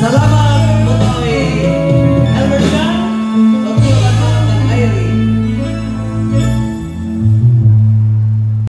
Salamat!